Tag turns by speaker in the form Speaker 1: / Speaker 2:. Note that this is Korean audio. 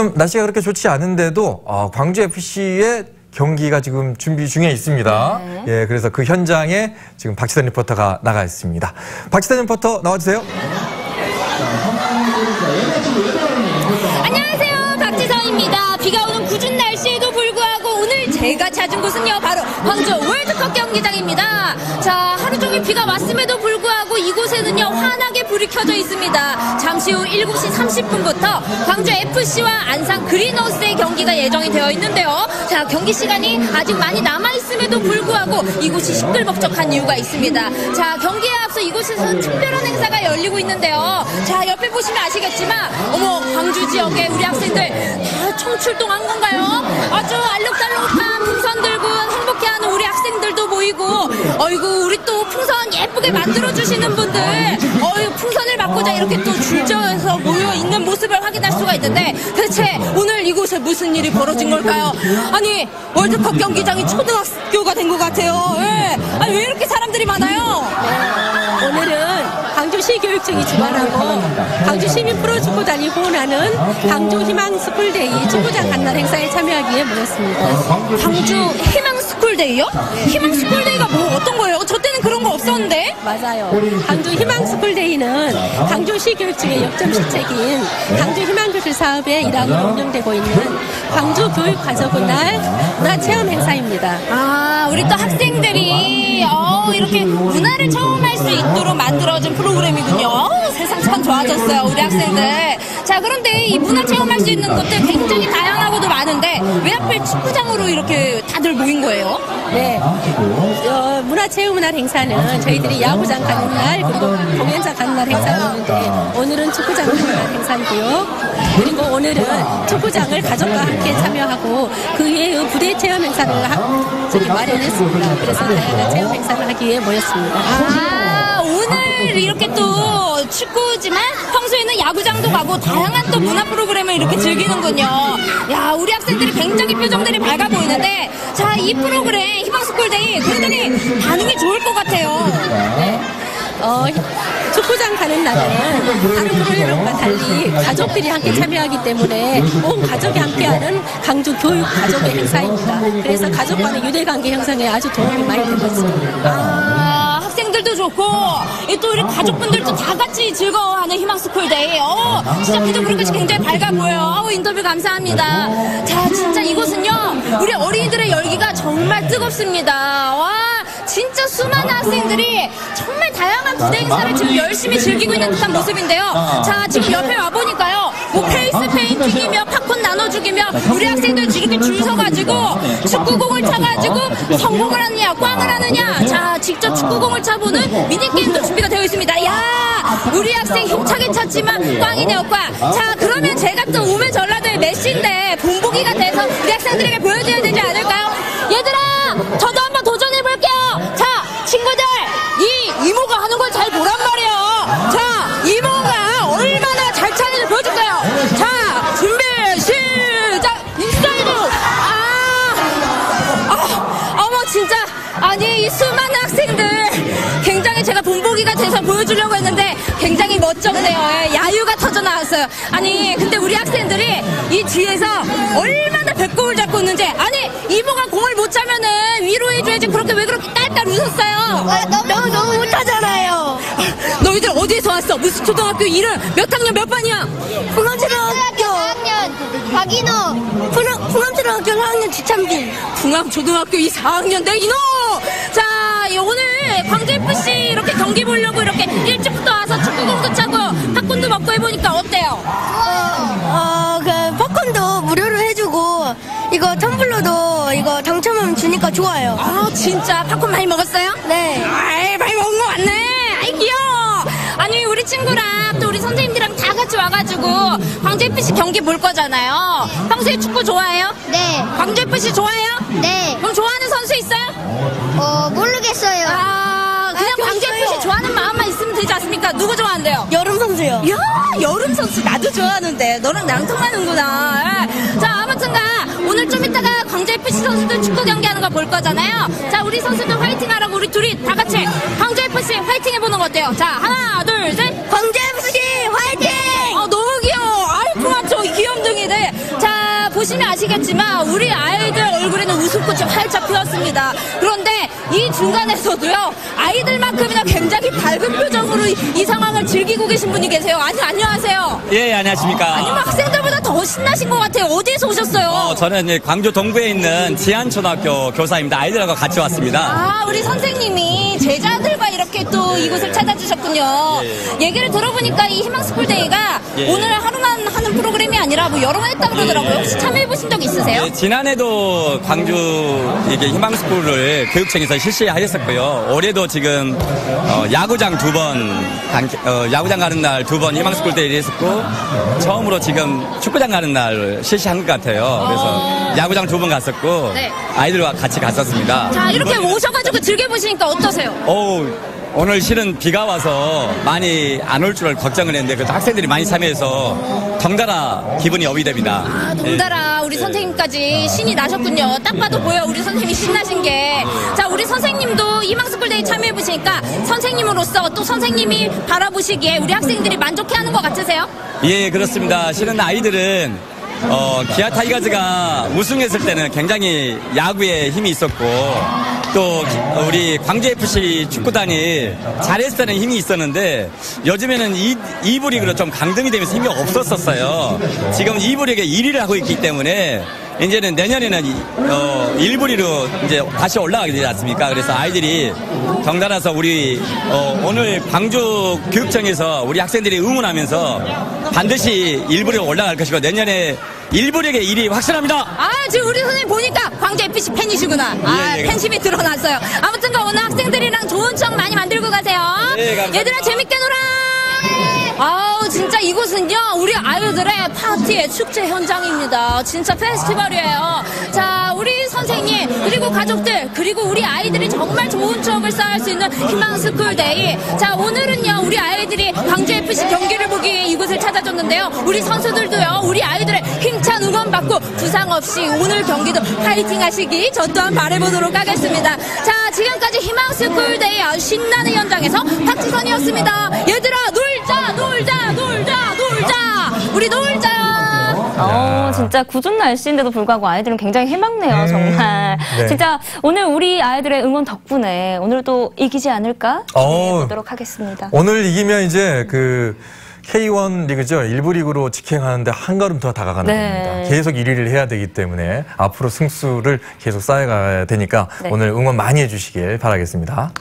Speaker 1: 지금 날씨가 그렇게 좋지 않은데도 어, 광주 FC의 경기가 지금 준비 중에 있습니다. 예, 그래서 그 현장에 지금 박지선 리포터가 나가 있습니다. 박지선 리포터 나와주세요.
Speaker 2: 가 찾은 곳은요. 바로 광주 월드컵 경기장입니다. 자, 하루 종일 비가 왔음에도 불구하고 이곳에는요. 환하게 불이 켜져 있습니다. 잠시 후 7시 30분부터 광주 FC와 안산 그린호스의 경기가 예정이 되어 있는데요. 자, 경기 시간이 아직 많이 남아 있음에도 불구하고 이곳이 시끌벅적한 이유가 있습니다. 자, 경기에 앞서 이곳에서는 특별한 행사가 열리고 있는데요. 자, 옆에 보시면 아시겠지만, 어머, 광주 지역에 우리 학생들 다 총출동한 건가요? 아주 알록달록한 풍선 들고 행복해하는 우리 학생들도 보이고, 어이구, 우리 또 풍선 예쁘게 만들어주시는 분들, 어이, 풍선을 받고자 이렇게 또 줄지어서 모여 있는 모습을 확인할 수가 있는데, 대체 오늘 이곳에 무슨 일이 벌어진 걸까요? 아니, 월드컵 경기장이 초등학교가 된 것 같아요. 예. 아니, 왜 이렇게 사람들이 많아요?
Speaker 3: 오늘은 광주시 교육청이 주관하고 광주 시민 프로축구단이 후원하는 광주 희망 스쿨데이 축구장 가는 날 행사에 참여하기 위해 모였습니다.
Speaker 2: 광주 희망 스쿨데이요? 희망 스쿨데이가 뭐 어떤 거예요? 저 때는 그런 거 없었는데.
Speaker 3: 맞아요. 광주 희망 스쿨데이는 광주시 교육청의 역점 시책인 광주 희망교실 사업의 일환으로 운영되고 있는 광주 교육가족의 문화 체험 행사입니다.
Speaker 2: 아, 우리 또 학생들이 어, 이렇게 문화를 체험할 수 있도록 만들어진 프로그램이군요. 어, 세상 참 좋아졌어요, 우리 학생들. 자, 그런데 이 문화 체험할 수 있는 곳들 굉장히 다양하고도 많은데 왜 하필 축구장으로 이렇게 다들 모인 거예요?
Speaker 3: 네. 어, 문화체육문화 행사는 저희들이 야구장 가는 날 그리고 공연장 가는 날 행사가 있는데 오늘은 축구장 가는 날 행사이고요. 그리고 오늘은 축구장을 가족과 함께 참여하고 그 외에 부대 체험 행사를 하, 저기 마련했습니다. 그래서 다양한 체험 행사를 하기 위해 모였습니다.
Speaker 2: 아, 오늘 이렇게 또 축구지만 평소에는 야구장도 가고 다양한 또 문화 프로그램을 이렇게 즐기는군요. 야, 우리 학생들이 굉장히 표정들이 밝아 보이는데, 자, 이 프로그램 희망스쿨데이 굉장히 반응이 좋을 것 같아요.
Speaker 3: 네. 어, 축구장 가는 날은 다른 프로그램과 달리 가족들이 함께 참여하기 때문에 온 가족이 함께하는 강주 교육 가족의 행사입니다. 그래서 가족과의 유대관계 형성에 아주 도움이 많이 되고 있습니다.
Speaker 2: 아, 학생들도 좋고, 이또 우리 가족분들도 다 같이 즐거워하는 희망스쿨데이. 어, 시작해도 그렇게 굉장히 밝아 보여요. 어, 인터뷰 감사합니다. 자, 진짜 이곳은요, 우리 어린이들의 열기가 정말 뜨겁습니다. 와, 진짜 수많은 학생들이 정말 다양한 부대 행사를 지금 열심히 즐기고 있는 듯한 모습인데요. 자, 지금 옆에 와보니까요, 뭐 페이스 페인팅이며 팝콘 나눠주기며 우리 학생들 이렇게 줄 서가지고 축구공을 차가지고 성공을 하느냐, 꽝을 하느냐. 자, 직접 축구공을 차보는 미니게임도 준비가 되어 있습니다. 야, 우리 학생 힘차게 찼지만 꽝이네요, 꽝. 자, 그러면 제가 또 오매 전라도의 메시인데 본보기가 돼서 우리 학생들에게 보여줘야 되지 않을까요? 얘들아, 저 본보기가 돼서 보여주려고 했는데 굉장히 멋쩍네요. 예, 야유가 터져 나왔어요. 아니, 근데 우리 학생들이 이 뒤에서 얼마나 배꼽을 잡고 있는지. 아니, 이모가 공을 못 차면은 위로해줘야지. 그렇게 왜 그렇게 깔깔 웃었어요?
Speaker 4: 너무 너무 못하잖아요.
Speaker 2: 너희들 어디에서 왔어? 무슨 초등학교 이름? 몇 학년 몇 반이야?
Speaker 4: 4학년 박인호 풍암, 풍암초등학교 4학년 지찬빈
Speaker 2: 중앙초등학교 2, 4학년 내 이놈! 자, 이 오늘 광주FC 이렇게 경기 보려고 이렇게 일찍부터 와서 축구공도 차고 팝콘도 먹고 해보니까 어때요?
Speaker 4: 어, 그 팝콘도 무료로 해주고 이거 텀블러도 이거 당첨하면 주니까 좋아요.
Speaker 2: 아, 진짜 팝콘 많이 먹었어요?
Speaker 4: 네.
Speaker 2: 아이, 많이 먹은 거 맞네. 아이, 귀여워. 아니, 우리 친구랑 또 우리 선생님들이랑 다 같이 와가지고 광주FC 경기 볼 거잖아요. 평소에 축구 좋아해요?
Speaker 4: 네.
Speaker 2: 광주FC 좋아해요?
Speaker 4: 네.
Speaker 2: 그럼 좋아하는 선수 있어요?
Speaker 4: 어, 모르겠어요.
Speaker 2: 아, 그냥
Speaker 4: 아,
Speaker 2: 광주FC
Speaker 4: 있어요.
Speaker 2: 좋아하는 마음만 있으면 되지 않습니까? 누구 좋아한대요?
Speaker 4: 여름 선수요.
Speaker 2: 야 여름 선수 나도 좋아하는데 너랑 나랑 통하는구나 예. 자 아무튼가 오늘 좀 이따가 광주FC 선수들 축구 경기하는 거 볼 거잖아요 자 우리 선수들 화이팅 하라고 우리 둘이 다 같이 광주FC 화이팅 해보는 거 어때요 자 하나 둘 셋 보시면 아시겠지만 우리 아이들 얼굴에는 웃음꽃이 활짝 피었습니다. 그런데 이 중간에서도요 아이들만큼이나 굉장히 밝은 표정으로 이, 이 상황을 즐기고 계신 분이 계세요. 아니 안녕하세요.
Speaker 5: 예, 안녕하십니까.
Speaker 2: 아니 뭐 학생들보다 더 신나신 것 같아요. 어디에서 오셨어요?
Speaker 5: 어, 저는 광주 동구에 있는 지안초등학교 교사입니다. 아이들하고 같이 왔습니다.
Speaker 2: 아, 우리 선생님이 제자들과 이렇게 또 이곳을 찾아주셨군요. 얘기를 들어보니까 이 희망스쿨데이가
Speaker 5: 예.
Speaker 2: 오늘 하루만 하는 프로그램이 아니라 뭐 여러 번 했다고 그러더라고요. 혹시 참여해보신 적 있으세요?
Speaker 5: 예, 지난해도 광주 이게 희망스쿨을 교육청에서 실시하였었고요. 올해도 지금 어, 야구장 두 번, 어, 야구장 가는 날 두 번 희망스쿨 데이를 했었고 처음으로 지금 축구장 가는 날 실시한 것 같아요. 그래서 야구장 두 번 갔었고
Speaker 2: 네.
Speaker 5: 아이들과 같이 갔었습니다.
Speaker 2: 자, 이렇게 오셔가지고 즐겨보시니까 어떠세요?
Speaker 5: 어우, 오늘 실은 비가 와서 많이 안 올 줄 걱정을 했는데 그래도 학생들이 많이 참여해서 덩달아 기분이 업이 됩니다.
Speaker 2: 아, 동달아, 우리 선생님까지 신이 나셨군요. 딱 봐도 보여, 우리 선생님이 신나신 게. 자, 우리 선생님도 희망스쿨데이 참여해 보시니까 선생님으로서 또 선생님이 바라보시기에 우리 학생들이 만족해하는 것 같으세요?
Speaker 5: 예, 그렇습니다. 실은 아이들은 어, 기아 타이거즈가 우승했을 때는 굉장히 야구에 힘이 있었고 또 기- 우리 광주 FC 축구단이 잘했을 때는 힘이 있었는데 요즘에는 이, 이부 리그로 좀 강등이 되면서 힘이 없었었어요. 지금 이부 리그에 1위를 하고 있기 때문에 이제는 내년에는 이- 어, 일부리로 이제 다시 올라가게 되지 않습니까? 그래서 아이들이 덩달아서 우리 어, 오늘 광주 교육청에서 우리 학생들이 응원하면서 반드시 일부리로 올라갈 것이고 내년에 일부리의 일이 확실합니다.
Speaker 2: 아, 지금 우리 선생님 보니까 광주 FC 팬이시구나. 아,
Speaker 5: 예, 예.
Speaker 2: 팬심이 드러났어요. 아무튼 오늘 학생들이랑 좋은 추억 많이 만들고 가세요.
Speaker 5: 예, 감사합니다.
Speaker 2: 얘들아, 재밌게 놀아! 아우, 진짜 이곳은요, 우리 아이들의 파티의 축제 현장입니다. 진짜 페스티벌이에요. 자, 우리 선생님, 그리고 가족들, 그리고 우리 아이들이 정말 좋은 추억을 쌓을 수 있는 희망 스쿨데이. 자, 오늘은요, 우리 아이들이 광주FC 경기를 보기 위해 이곳을 찾아줬는데요. 우리 선수들도요, 우리 아이들의 기 받고 부상 없이 오늘 경기도 파이팅 하시기 저 또한 바래보도록 하겠습니다. 자, 지금까지 희망스쿨데이 아주 신나는 현장에서 박지선이었습니다. 얘들아, 놀자, 놀자, 놀자, 놀자! 우리 놀자!
Speaker 6: 어, 진짜 궂은 날씨인데도 불구하고 아이들은 굉장히 해맑네요, 정말.
Speaker 1: 네.
Speaker 6: 진짜 오늘 우리 아이들의 응원 덕분에 오늘도 이기지 않을까. 기대해 보도록 하겠습니다.
Speaker 1: 오늘 이기면 이제 그 K1 리그죠. 일부 리그로 직행하는데 한 걸음 더 다가가는
Speaker 6: 네.
Speaker 1: 겁니다. 계속 1위를 해야 되기 때문에 앞으로 승수를 계속 쌓아가야 되니까
Speaker 6: 네.
Speaker 1: 오늘 응원 많이 해주시길 바라겠습니다.